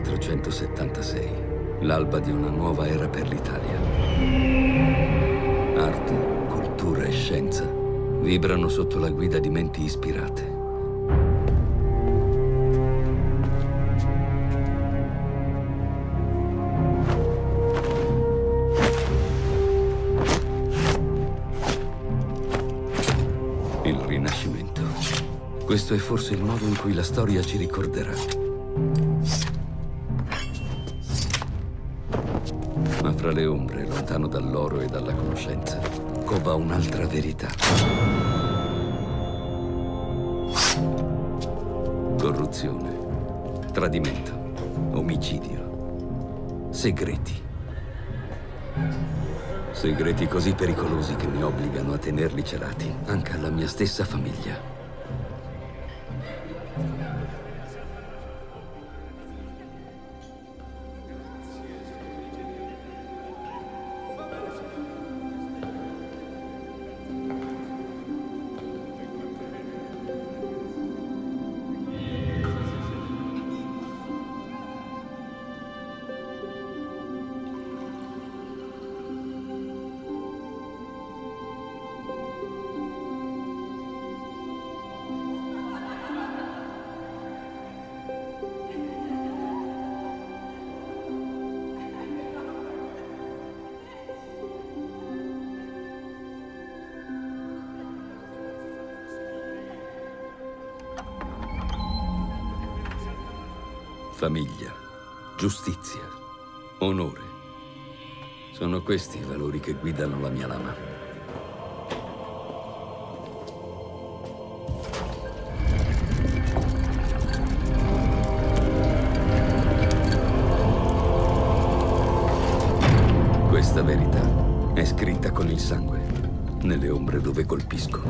1476, l'alba di una nuova era per l'Italia. Arte, cultura e scienza vibrano sotto la guida di menti ispirate. Il Rinascimento. Questo è forse il modo in cui la storia ci ricorderà. Fra le ombre, lontano dall'oro e dalla conoscenza, cova un'altra verità. Corruzione, tradimento, omicidio, segreti. Segreti così pericolosi che mi obbligano a tenerli celati, anche alla mia stessa famiglia. Famiglia, giustizia, onore. Sono questi i valori che guidano la mia lama. Questa verità è scritta con il sangue, nelle ombre dove colpisco.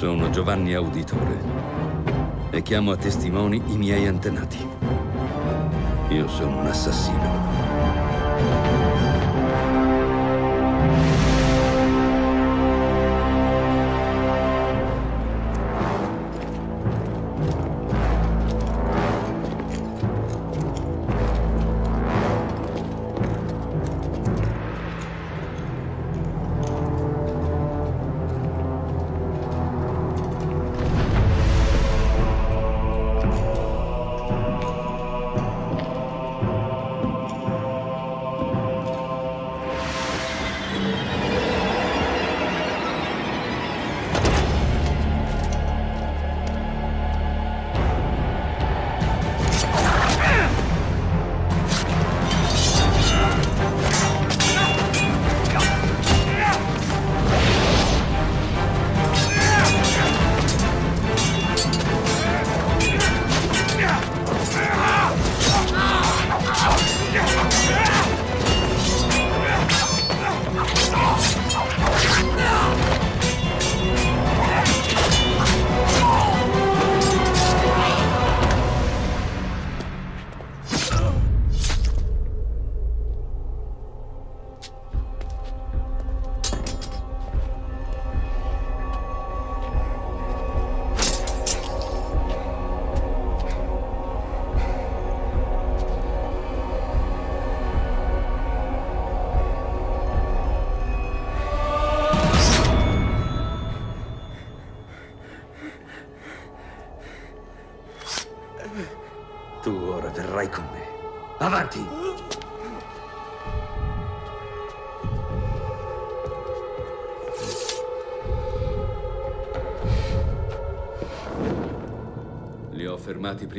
Sono Giovanni Auditore e chiamo a testimoni i miei antenati. Io sono un assassino.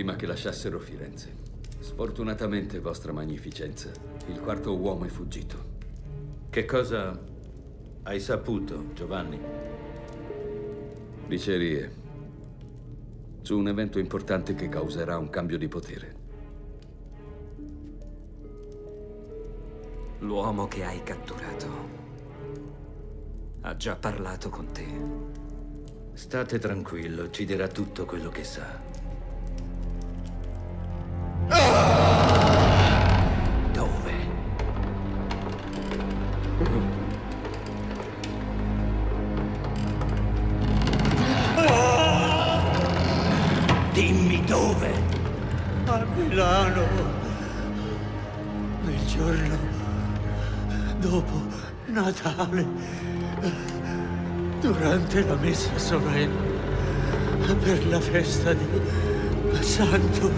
Prima che lasciassero Firenze. Sfortunatamente, Vostra Magnificenza, il quarto uomo è fuggito. Che cosa hai saputo, Giovanni? Dicerie. Su un evento importante che causerà un cambio di potere. L'uomo che hai catturato ha già parlato con te. State tranquillo, ci dirà tutto quello che sa. Natale, durante la messa solenne, per la festa di Santo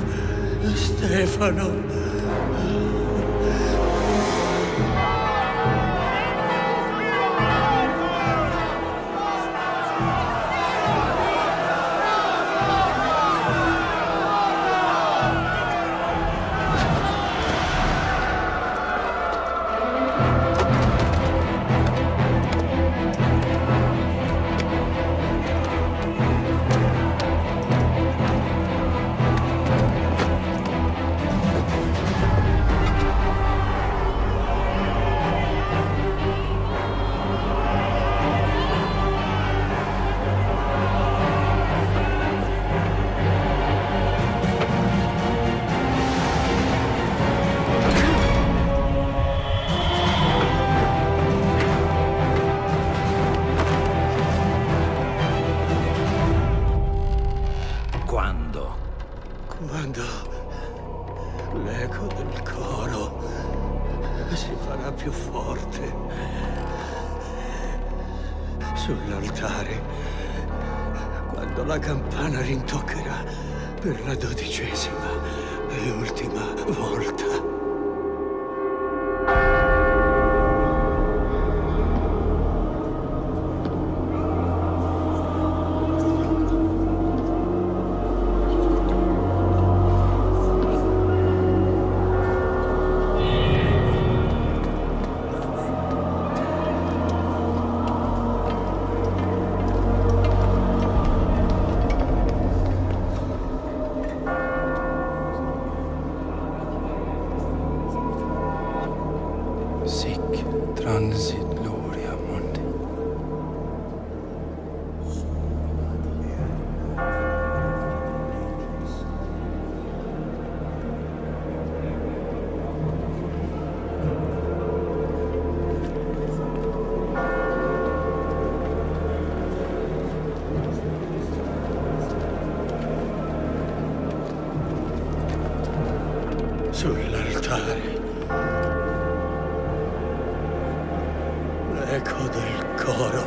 Stefano. Dodicesima e ultima volta. L'eco del coro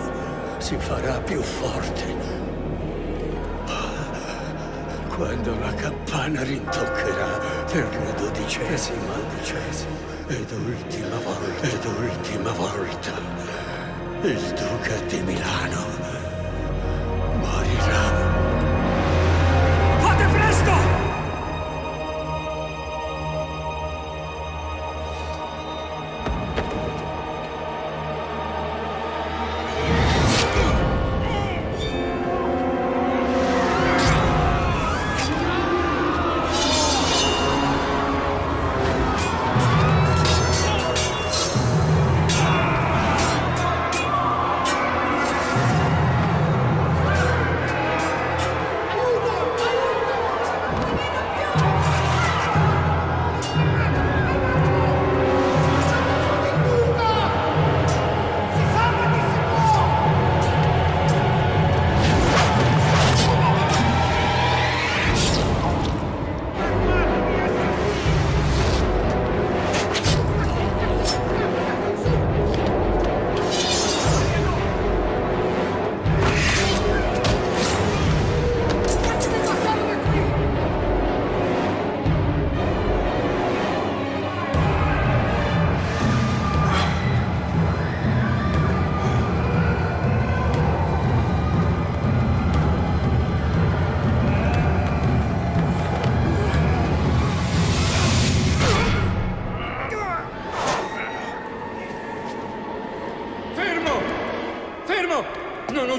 si farà più forte. Quando la campana rintoccherà per la dodicesima, dodicesima ed ultima volta, ed ultima volta, il duca di Milano morirà.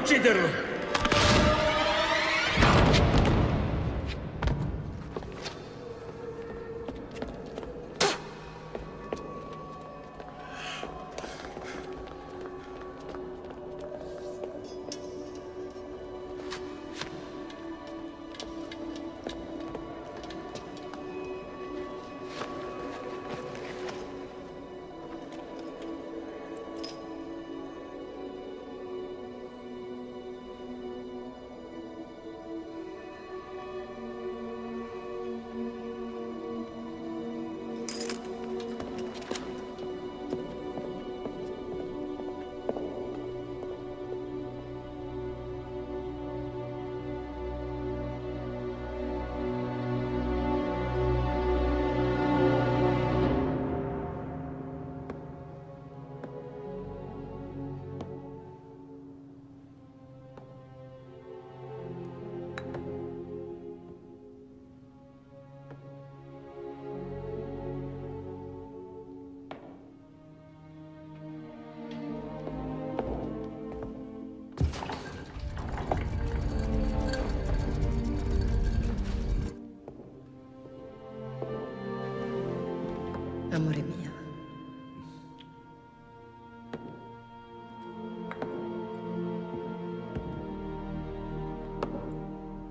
Non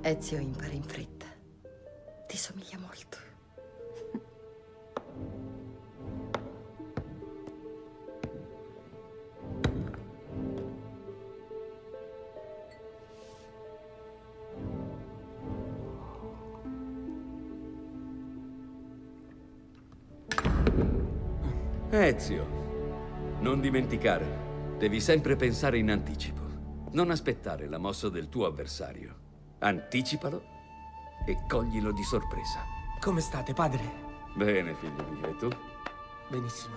Ezio impara in fretta. Ti somiglia molto. Ezio, non dimenticare, devi sempre pensare in anticipo. Non aspettare la mossa del tuo avversario. Anticipalo e coglilo di sorpresa. Come state, padre? Bene, figlio mio, e tu? Benissimo.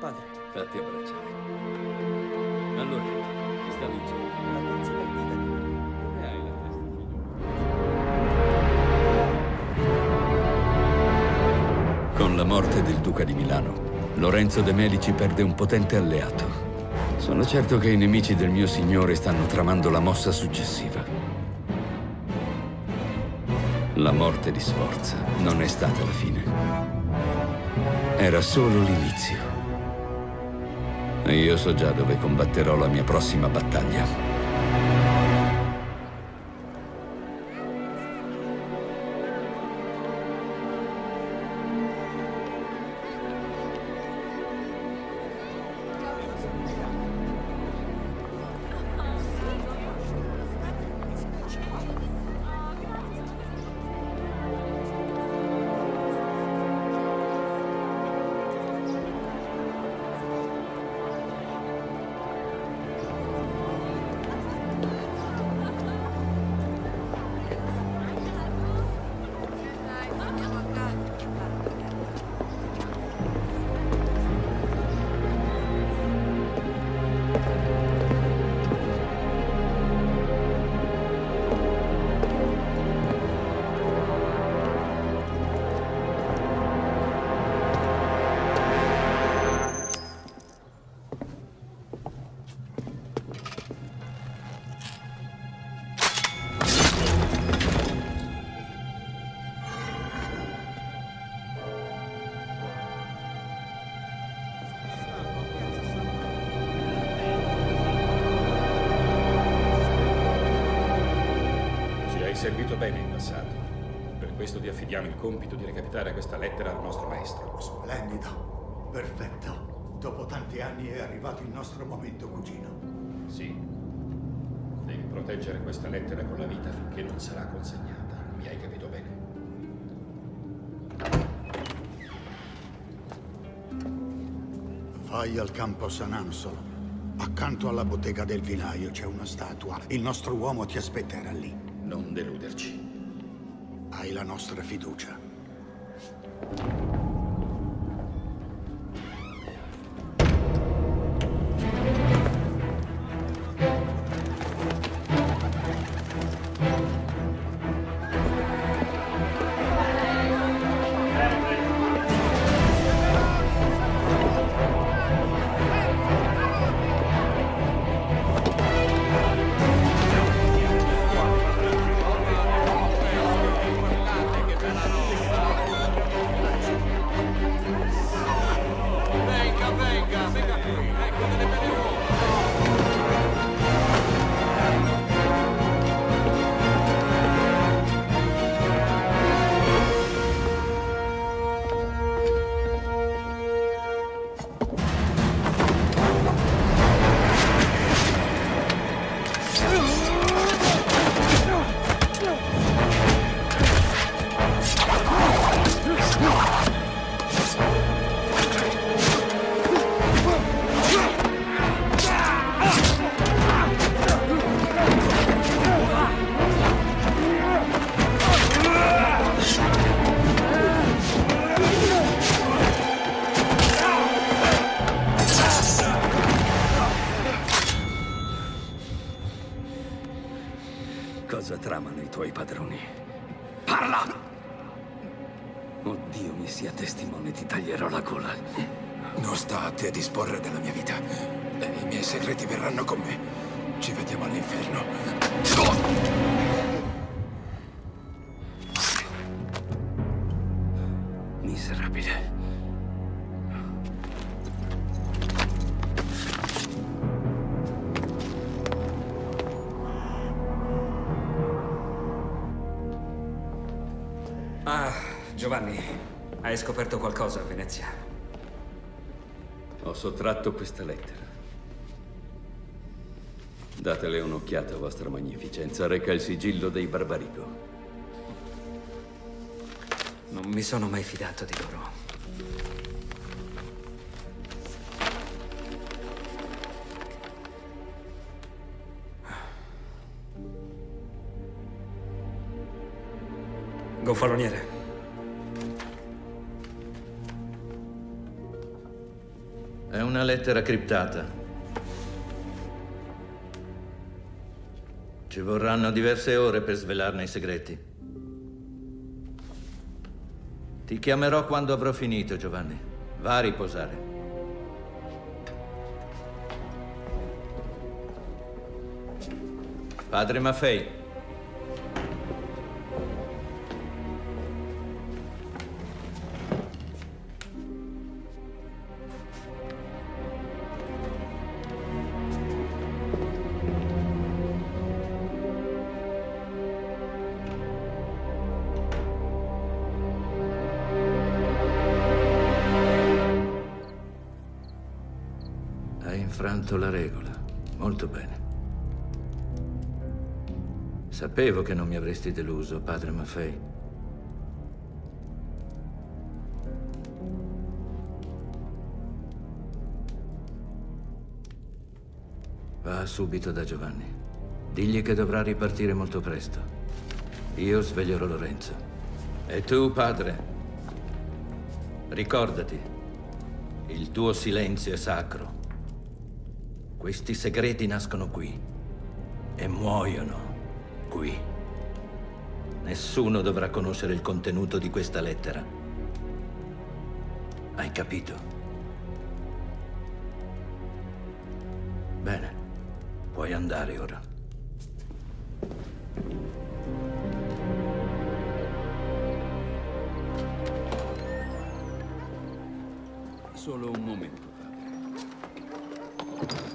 Padre. Fatti abbracciare. Allora, ti stavi dicendo? La terza partita di... Come hai la testa, figlio mio? Con la morte del duca di Milano, Lorenzo de' Medici perde un potente alleato. Sono certo che i nemici del mio signore stanno tramando la mossa successiva. La morte di Sforza non è stata la fine. Era solo l'inizio. E io so già dove combatterò la mia prossima battaglia. Questo ti affidiamo il compito di recapitare questa lettera al nostro maestro. Splendido, perfetto. Dopo tanti anni è arrivato il nostro momento, cugino. Sì. Devi proteggere questa lettera con la vita finché non sarà consegnata. Mi hai capito bene? Vai al campo San Ansolo. Accanto alla bottega del vinaio c'è una statua. Il nostro uomo ti aspetterà lì. Non deluderci. Hai la nostra fiducia. Parla! Oddio mi sia testimone, ti taglierò la gola. Non sta a te disporre della mia vita. I miei segreti verranno con me. Ci vediamo all'inferno. Miserabile. Sottratto questa lettera. Datele un'occhiata, vostra magnificenza. Reca il sigillo dei Barbarigo. Non mi sono mai fidato di loro. Gonfaloniere. Lettera criptata. Ci vorranno diverse ore per svelarne i segreti. Ti chiamerò quando avrò finito, Giovanni. Va a riposare. Padre Maffei. Infranto la regola. Molto bene. Sapevo che non mi avresti deluso, padre Maffei. Va subito da Giovanni. Digli che dovrà ripartire molto presto. Io sveglierò Lorenzo. E tu, padre, ricordati, il tuo silenzio è sacro. Questi segreti nascono qui e muoiono qui. Nessuno dovrà conoscere il contenuto di questa lettera. Hai capito? Bene, puoi andare ora. Solo un momento, padre.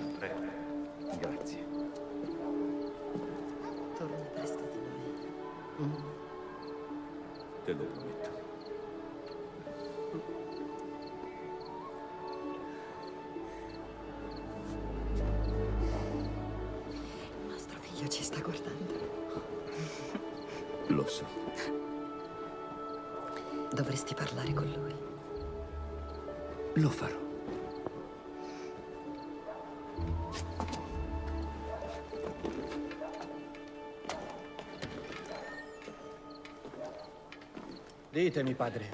Ditemi, padre,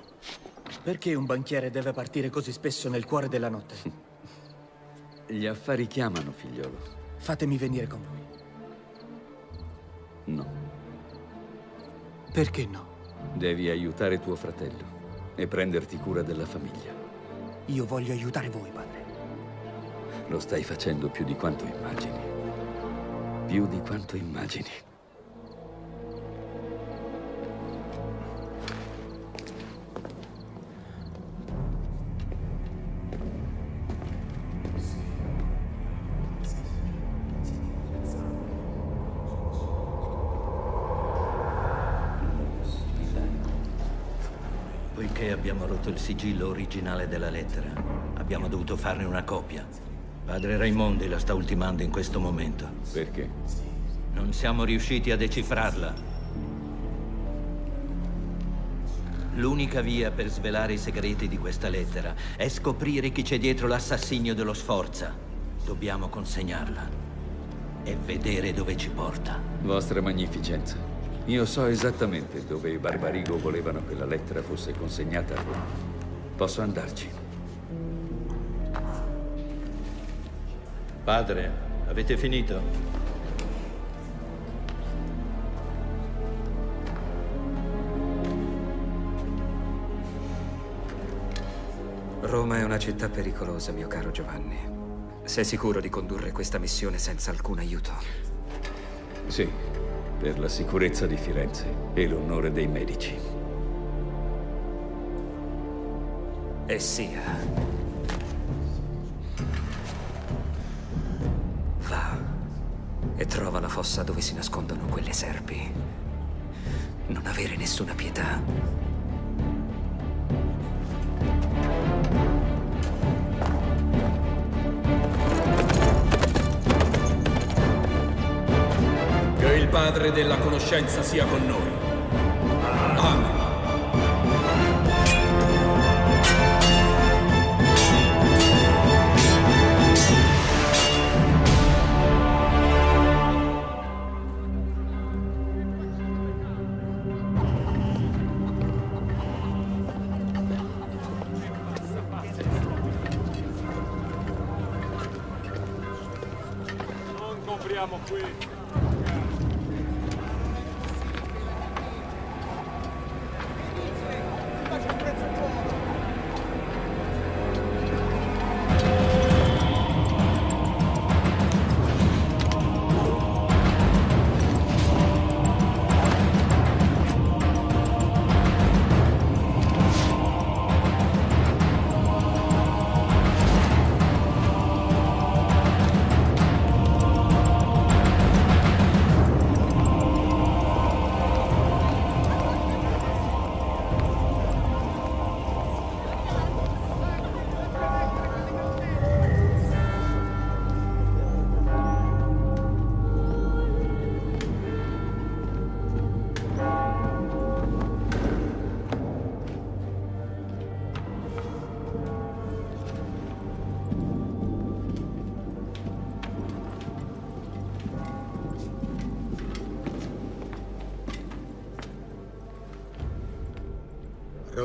perché un banchiere deve partire così spesso nel cuore della notte? Gli affari chiamano, figliolo. Fatemi venire con voi. No. Perché no? Devi aiutare tuo fratello e prenderti cura della famiglia. Io voglio aiutare voi, padre. Lo stai facendo più di quanto immagini. Più di quanto immagini. Abbiamo rotto il sigillo originale della lettera, abbiamo dovuto farne una copia. Padre Raimondi la sta ultimando in questo momento. Perché? Non siamo riusciti a decifrarla. L'unica via per svelare i segreti di questa lettera è scoprire chi c'è dietro l'assassinio dello Sforza. Dobbiamo consegnarla e vedere dove ci porta. Vostra Magnificenza, io so esattamente dove i Barbarigo volevano che la lettera fosse consegnata a Roma. Posso andarci? Padre, avete finito? Roma è una città pericolosa, mio caro Giovanni. Sei sicuro di condurre questa missione senza alcun aiuto? Sì, per la sicurezza di Firenze e l'onore dei medici. E sia. Va e trova la fossa dove si nascondono quelle serpi. Non avere nessuna pietà. Padre della conoscenza sia con noi.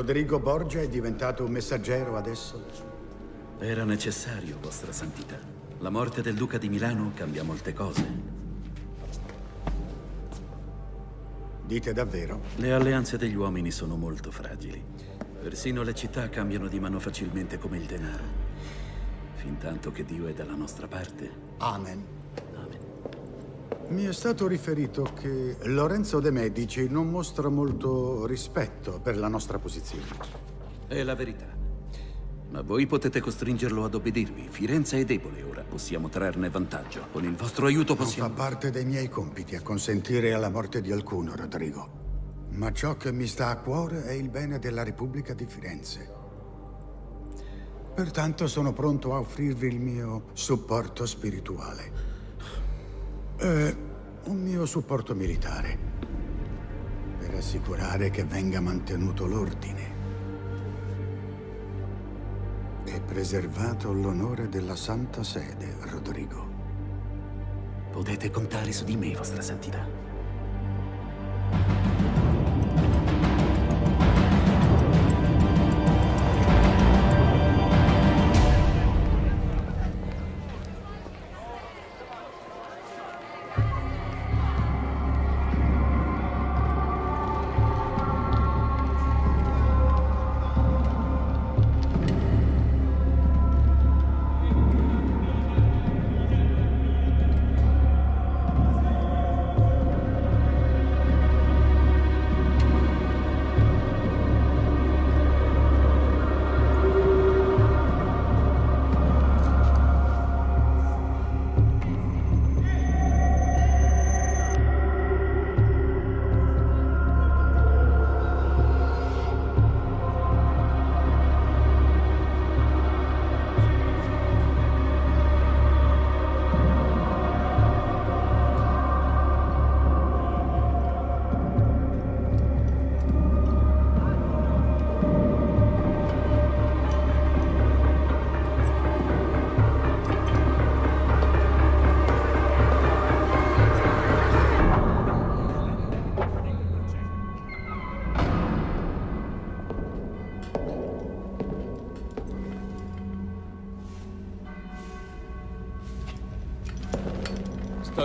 Rodrigo Borgia è diventato un messaggero adesso? Era necessario, Vostra Santità. La morte del Duca di Milano cambia molte cose. Dite davvero? Le alleanze degli uomini sono molto fragili. Persino le città cambiano di mano facilmente come il denaro. Fintanto che Dio è dalla nostra parte. Amen. Mi è stato riferito che Lorenzo de' Medici non mostra molto rispetto per la nostra posizione. È la verità. Ma voi potete costringerlo ad obbedirvi. Firenze è debole ora. Possiamo trarne vantaggio. Con il vostro aiuto possiamo... Non fa parte dei miei compiti acconsentire alla morte di alcuno, Rodrigo. Ma ciò che mi sta a cuore è il bene della Repubblica di Firenze. Pertanto sono pronto a offrirvi il mio supporto spirituale. E un mio supporto militare. Per assicurare che venga mantenuto l'ordine. E preservato l'onore della Santa Sede, Rodrigo. Potete contare su di me, Vostra Santità.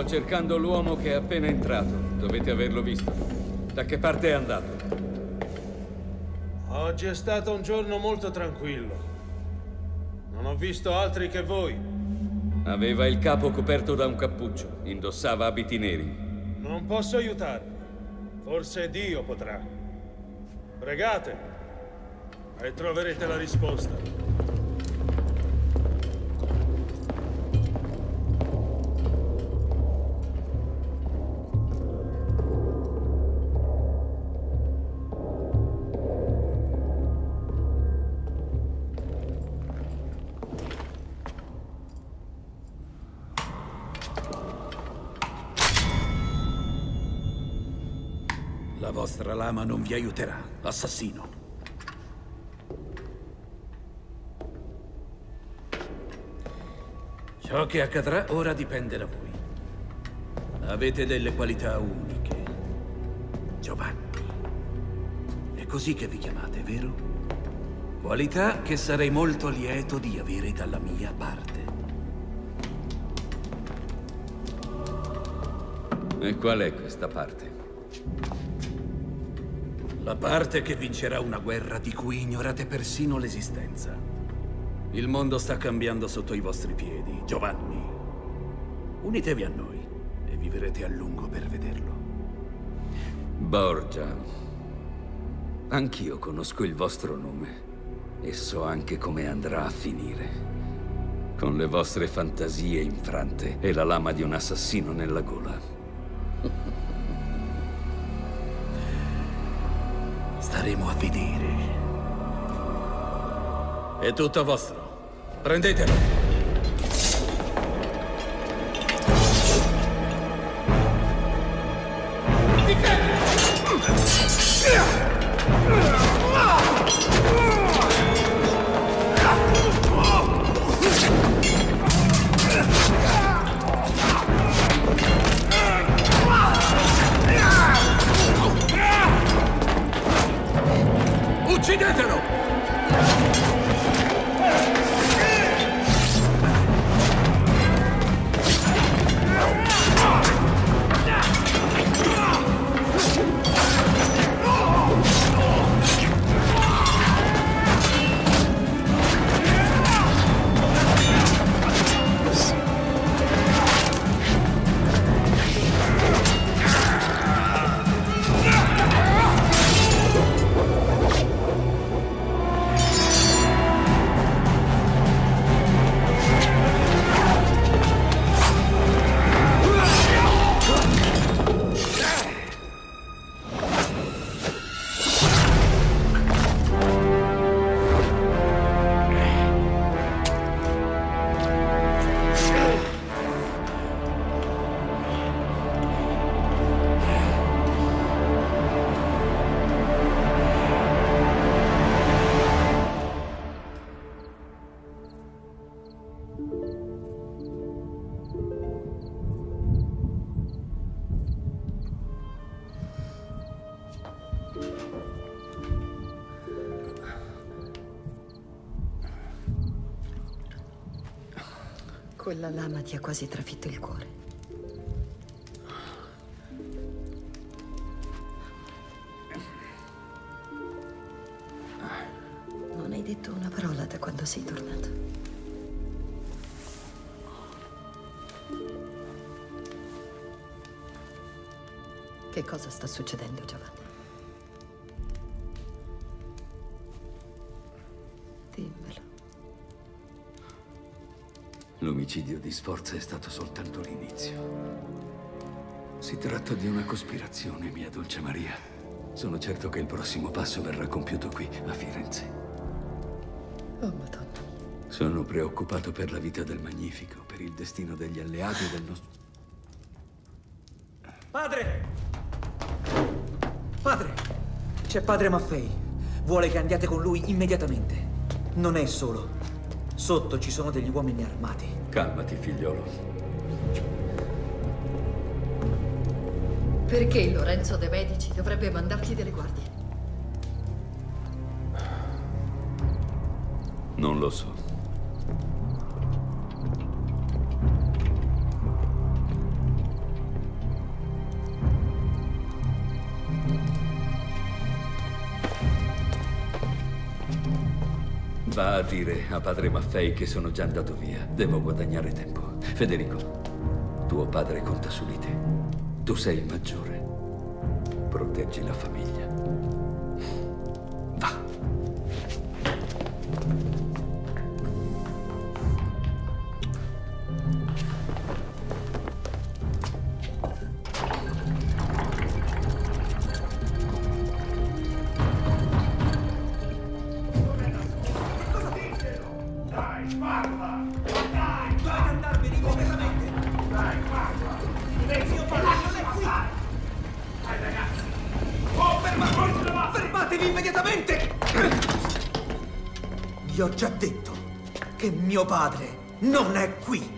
Cercando l'uomo che è appena entrato. Dovete averlo visto. Da che parte è andato? Oggi è stato un giorno molto tranquillo. Non ho visto altri che voi. Aveva il capo coperto da un cappuccio. Indossava abiti neri. Non posso aiutarvi. Forse Dio potrà. Pregate e troverete la risposta. Non vi aiuterà, assassino. Ciò che accadrà ora dipende da voi. Avete delle qualità uniche. Giovanni. È così che vi chiamate, vero? Qualità che sarei molto lieto di avere dalla mia parte. E qual è questa parte? La parte che vincerà una guerra di cui ignorate persino l'esistenza. Il mondo sta cambiando sotto i vostri piedi, Giovanni. Unitevi a noi e vivrete a lungo per vederlo. Borgia. Anch'io conosco il vostro nome e so anche come andrà a finire. Con le vostre fantasie infrante e la lama di un assassino nella gola. Staremo a vedere. È tutto vostro. Prendetelo. Vedetelo! Quella lama ti ha quasi trafitto il cuore. Non hai detto una parola da quando sei tornato. Che cosa sta succedendo, Giovanni? L'omicidio di Sforza è stato soltanto l'inizio. Si tratta di una cospirazione, mia dolce Maria. Sono certo che il prossimo passo verrà compiuto qui, a Firenze. Oh, Madonna. Sono preoccupato per la vita del Magnifico, per il destino degli alleati e del nostro... Padre! Padre! C'è padre Maffei. Vuole che andiate con lui immediatamente. Non è solo. Sotto ci sono degli uomini armati. Calmati, figliolo. Perché Lorenzo De Medici dovrebbe mandarti delle guardie? Non lo so. Dire a padre Maffei che sono già andato via. Devo guadagnare tempo. Federico, tuo padre conta su di te. Tu sei il maggiore. Proteggi la famiglia. Andatevi immediatamente! Vi ho già detto che mio padre non è qui.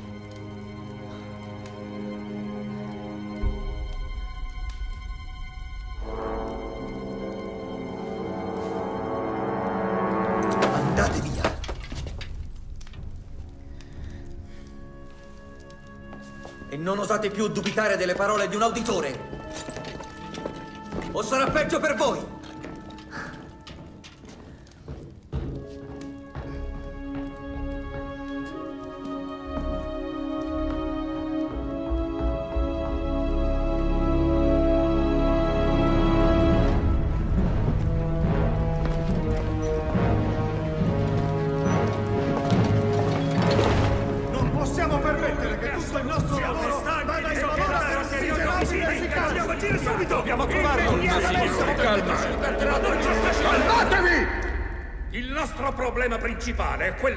Andate via. E non osate più dubitare delle parole di un auditore. O sarà peggio per voi.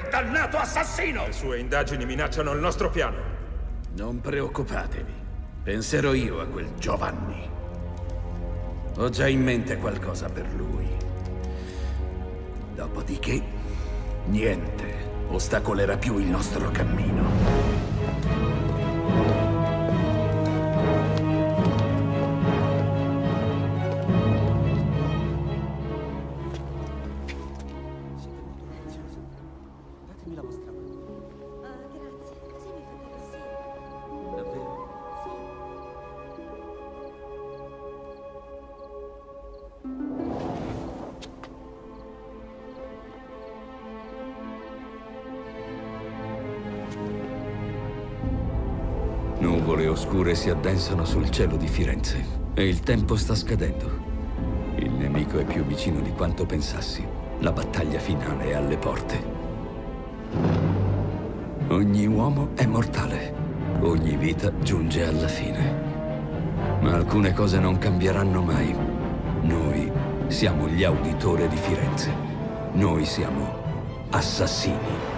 Quel dannato assassino! Le sue indagini minacciano il nostro piano. Non preoccupatevi. Penserò io a quel Giovanni. Ho già in mente qualcosa per lui. Dopodiché, niente ostacolerà più il nostro cammino. Oscure si addensano sul cielo di Firenze e il tempo sta scadendo. Il nemico è più vicino di quanto pensassi. La battaglia finale è alle porte. Ogni uomo è mortale. Ogni vita giunge alla fine. Ma alcune cose non cambieranno mai. Noi siamo gli auditori di Firenze. Noi siamo assassini.